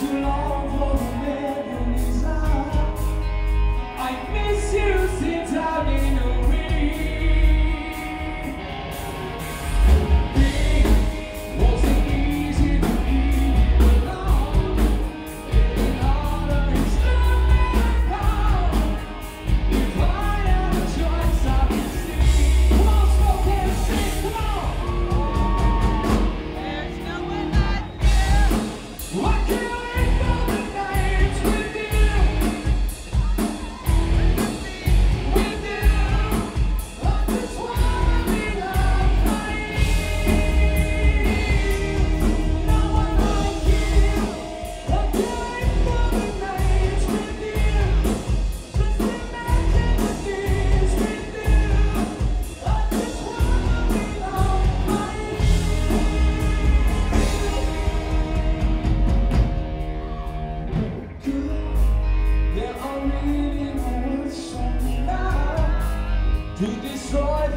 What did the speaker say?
too long to destroy